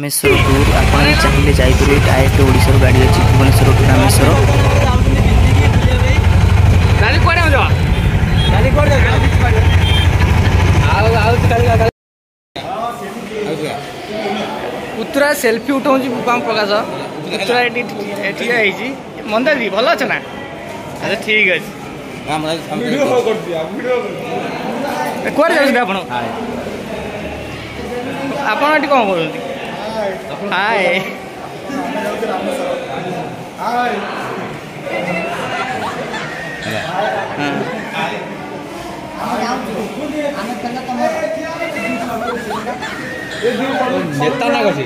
મેસ દૂર આપણી ચાલે જઈ દુર આઈ કે ઓડિશા ગાડી આચી કમલસર ટર્ન આમેસર ધાલી કોડે આઉ જો ધાલી કોડે આઉ જો બીચ પર આવો આવો કલગા કલ ઓકે ઉતરા સેલ્ફી ઉઠોજી પંપ પકાસા સુરાઈટી એટીએ હીજી મંડરજી ભલા છે ના અરે ઠીક છે આમ લઈ વિડિયો કોર્દીયા વિડિયો કોર્દીયા કોર જાશું આપણો હા તો આપણો ક કો হাই নেতা না গেছে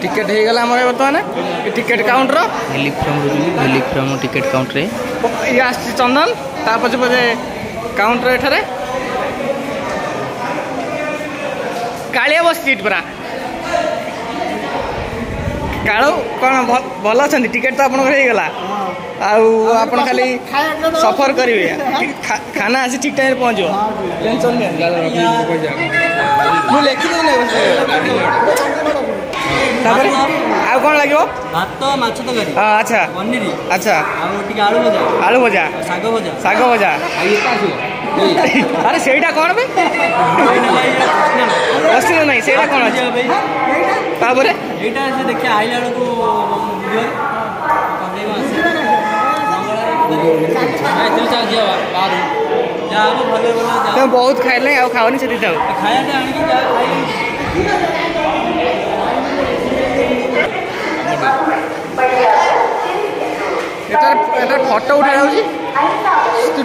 টিকেট হয়ে গেল আমার বর্তমানে টিকেট কাউন্টর ভ্যালিক্রম ভ্যালিক্রম টিকেট কাউন্টরে ইয়ে আসছে চন্দন তা পছে পছে কাউন্টর এখানে কালিয়া বস সিট পরা কালু কোণ ভাল অনেক টিকেট তো আপনার হয়ে গলা আউ আপন খালি সফর করবে খানা আসি ঠিক টাইমে পৌঁছব টেনশন নেই মু লেখি দেবি তারপরে আউ কোন লাগিব ভাত মাছ তরকারি আচ্ছা পনির আচ্ছা আউ টিকে আলু ভজা আলু ভজা শাগ ভজা শাগ ভজা আরে সেইটা করবে অস্তি নাই সেইটা কোন আছে তারপরে এইটা আছে দেখে আইলা বেলকু তুমি বহুত খাইলে আউ খাওনি সেটি যাও এটার এটার ফটো উঠা যাচ্ছে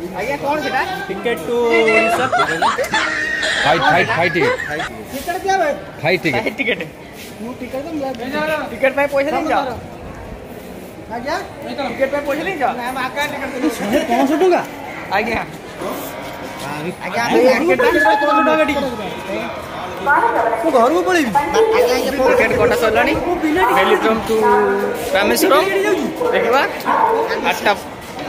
भैया कौन बेटा टिकट टू सब फाइट फाइट फाइट टिकट क्या है fight ticket ticket new ticket तो मिला टिकट में पैसा नहीं जा हां क्या टिकट पे पैसा नहीं जा मैम हाँ, आका टिकट कौन सौ टका आ गया आ गया टिकट कौन सौ टका टिकट ମୁଁ ଘରକୁ ପଳେଇବି ଟିକେଟ୍ କଟା ସରିଲାଣି ଟୁ ରାମେଶ୍ୱରମ୍ ଦେଖିବା ଆଠଟା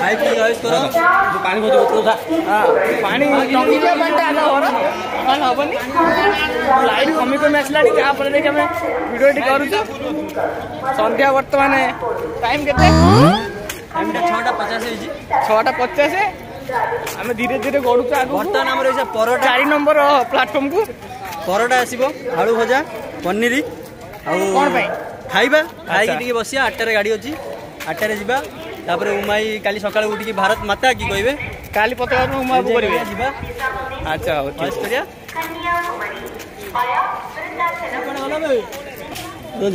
भाई प्लीज आइस करो पानी बोतल बोतल उठा हां पानी टंकी पे बंटा ना रहा कल हबनी हाँ। लाइट कमी कमी आसलानी का पर देख हमें वीडियो एडिट करू छ तो। संध्या वर्तमान टाइम केते टाइम 6टा है जी 6टा हमें धीरे धीरे गड़ू छ आगु वर्तमान हमर ऐसा परोटा 4 नंबर प्लेटफार्म को परोटा आसीबो आलू भजा पनीर और कोन भाई खाइबा खाइकी टिके अच्छा। बसिया 8टा रे गाड़ी अछि 8टा रे जिबा ତାପରେ ଉମାଇ କାଲି ସକାଳୁ ଉଠିକି ଭାରତ ମାତା କି କହିବେ କାଲି ପତାକା ଉମାକୁ କରିବେ ଯିବା ଆଚ୍ଛା ହଉ ଠିକ୍ କରିବା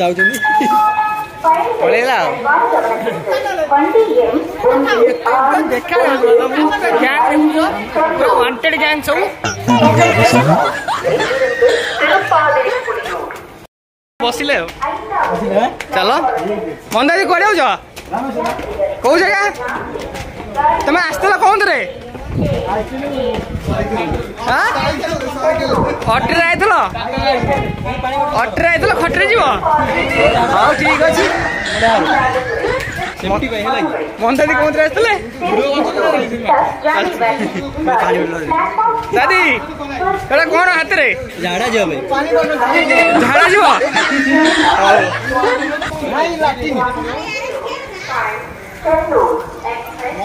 ଯାଉଛନ୍ତି ପଳେଇଲା ଦେଖା ୱାଣ୍ଟେଡ୍ ଗ୍ୟାଙ୍ଗ ସବୁ ବସିଲେ ଆଉ ଚାଲ ମନ୍ଦାଦି କୁଆଡ଼େ ଯାଉଛ कौ जगह तुम आसते कौन रे अट्रे आई अट्रे आई खट्रे जीव हाँ ठीक अच्छे मोहन दादी कौन आसते तो दादी ଏଟା କଣ ହାତରେ ଝାଡ଼ା ଯିବ ଭାଇ ଝାଡ଼ା ଯିବ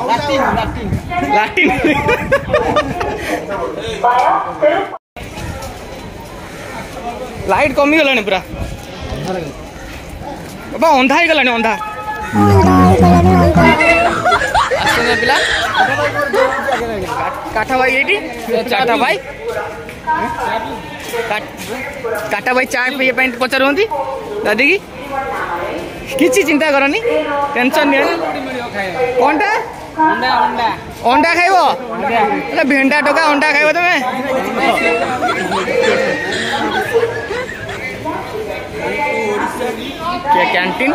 लैटिन लैटिन लैटिन लाइट कमी गलानी पूरा बाबा अंधा ही गलानी अंधा আসলে পিলা কাটা ভাই এটি চাটা ভাই কাটা ভাই চা পিয়ে পচারুহতি দাদি কি କିଛି ଚିନ୍ତା କରନି ଟେନସନ୍ ନିଅନି କ'ଣଟା ଅଣ୍ଡା ଖାଇବ ହେଲେ ଭେଣ୍ଡା ଟୋକା ଅଣ୍ଡା ଖାଇବ ତମେ କ୍ୟାଣ୍ଟିନ୍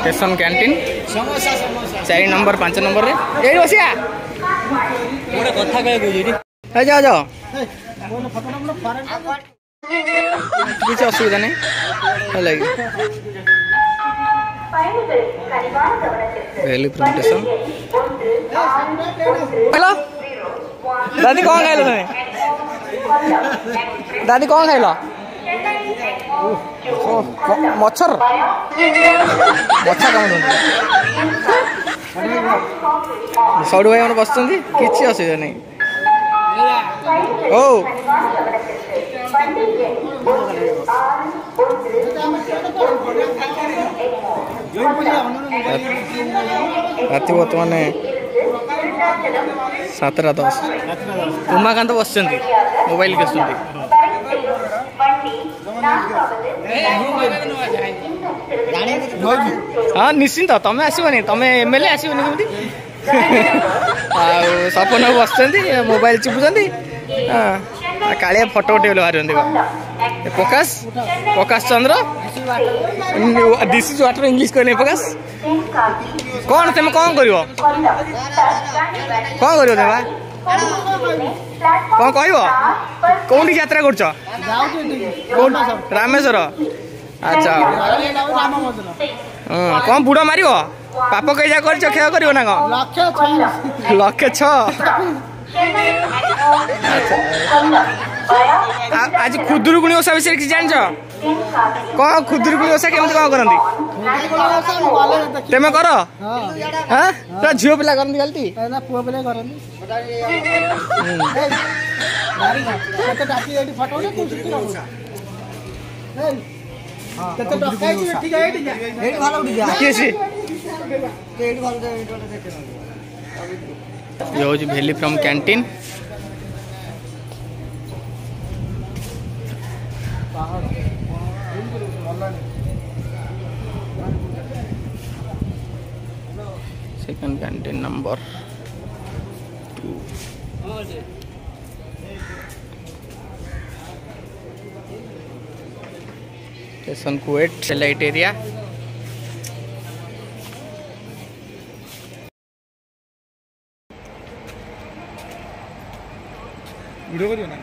ଷ୍ଟେସନ୍ କ୍ୟାଣ୍ଟିନ୍ ଚାରି ନମ୍ବର ପାଞ୍ଚ ନମ୍ବରରେ ଏଇ ବସିଆ ଗୋଟେ କଥା କହିବାକୁ ଯାଅ ଯାଅ କିଛି ଅସୁବିଧା ନାହିଁ ହେଲା କି हेलो दादी कौन खाई तुमने दादी कौन खाई मच्छर मच्छर कौन सड़ू भाई मैंने बस किसी असुविधा नहीं ओ రాత్రి మొత్తమనే సతరథం ఉమాకాంత వస్తుంది మొబైల్కి వస్తుంది ନିଶ୍ଚିନ୍ତ ତମେ ଆସିବନି ତମେ ଏମ୍ ଏଲ୍ ଏ ଆସିବନି କେମିତି ଆଉ ସପନ ବସୁଛନ୍ତି ମୋବାଇଲ ଚିପୁଛନ୍ତି କାଳିଆ ଫଟୋ ଉଠେଇଲେ ବାହାରନ୍ତି କ'ଣ প্রকাশ প্রকাশ চন্দ্র ডিসিজ ওয়াটর ইংলিশ কহিলে প্রকাশ কোণ তুমি কম করব কম করব তুমি কম কহব কোটি যাত্রা করছ রামেশ্বর আচ্ছা কম বুড় মারিব পাপ কে যা করছ ক্ষয় করব না কম লক্ষ ছ আচ্ছা। আজ খুদুরুকুণী ওষা বিষয়ে কিছু জানিছ কম খুদুরুকুণী ওষা কেমন কম করতে তুমি কর হ্যাঁ ঝিও পিলা করতে খালি পুয়া পিলা করতে ये हूँ भेली from canteen second canteen number two station Kuwait light area video करियो ना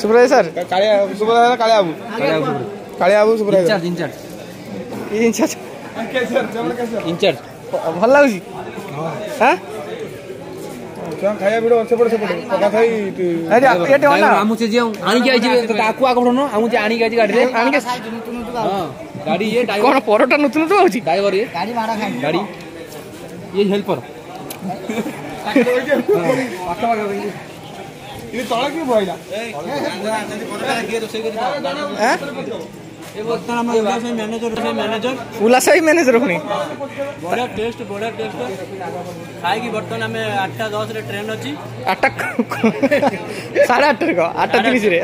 সুব্রাজ স্যার কালিয়া সুব্রাজ স্যার কালিয়া বাবু কালিয়া বাবু Subraj incharge incharge incharge incharge ভাল লাগুছি হ্যাঁ କଣ ପରଟା ନୁଥିଲ ତ ହଉଛି ଗାଡି ଇଏ ହେଲ୍ପର ଉଲ୍ଲାସାହି ମ୍ୟାନେଜର ପୁଣି ବଢିଆ ଟେଷ୍ଟ ବଢିଆ ଟେଷ୍ଟ ଖାଇକି ବର୍ତ୍ତମାନ ଆମେ ଆଠଟା ଦଶରେ ଟ୍ରେନ୍ ଅଛି ଆଠଟା ସାଢ଼େ ଆଠରେ କହ ଆଠଟା ତିରିଶରେ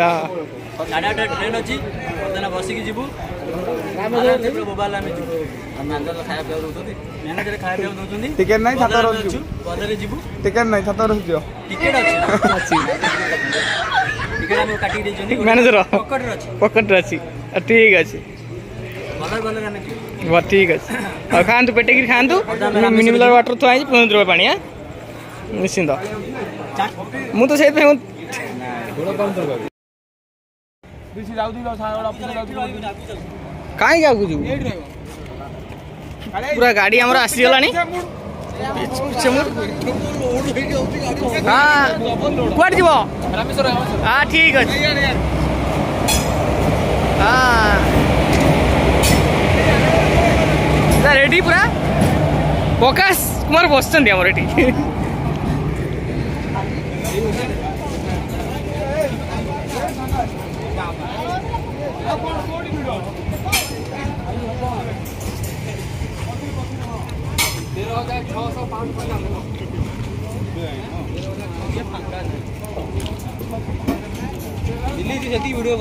ସାଢ଼େ ଆଠଟା ଟ୍ରେନ୍ ଅଛି ବର୍ତ୍ତମାନ ବସିକି ଯିବୁ ଟିକେଟ୍ ନାହିଁ ଛାତ ରହୁଛୁ ଟିକେଟ୍ ନାହିଁ ଛାତ ରହୁଛୁ ଅଛି ମ୍ୟାନେଜର ପକେଟରେ ଅଛି ଠିକ୍ ଅଛି ଠିକ୍ ଅଛି ଆଉ ଖାଆନ୍ତୁ ପେଟେଇକିରି ଖାଆନ୍ତୁ ମିନିମିଲାର ୱାଟର ଥୁଆ ହେଇଛି ପନ୍ଦର ଟଙ୍କା ପାଣି ନିଶ୍ଚିନ୍ତ ମୁଁ ତ ସେଇଥିପାଇଁ ଯାଉଥିଲି ସାଙ୍ଗଗୁଡ଼ା ଅଫିସ୍ ଯାଉଥିଲି କାହିଁ କାହାକୁ ଯିବୁ ପୁରା ଗାଡ଼ି ଆମର ଆସିଗଲାଣି କୁଆଡ଼େ ଯିବ ହଁ ଠିକ୍ ଅଛି ହଁ ରେଡ଼ି ପୁରା ପ୍ରକାଶ କୁମାର ବସିଛନ୍ତି ଆମର ଏଠି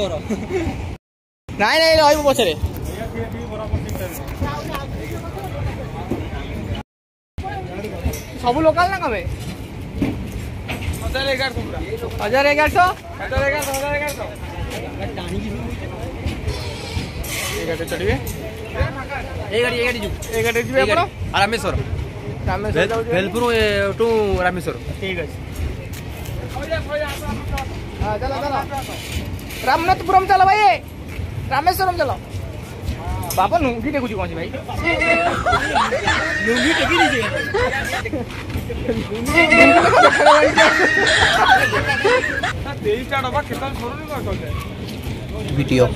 বড় নাই নাই রহব পছরে সবু লোকাল না কবে হাজার এগারোশো হাজার এগারোশো হাজার এগারোশো হাজার এগারোশো এই গাড়ি চড়বে এই গাড়ি এই গাড়ি যুগ এই গাড়ি রামেশ্বর টু রামেশ্বর ঠিক আছে হ্যাঁ, ରାମନାଥପୁରମ୍ ଚାଲ ଭାଇ ରାମେଶ୍ୱରମ୍ ଚାଲ ବାବା ଲୁଙ୍ଗି ଟେକୁଛି କ'ଣ ଭାଇ ଲୁଙ୍ଗି ଟେକି ଦେଇଛି ଭିଡ଼ିଓ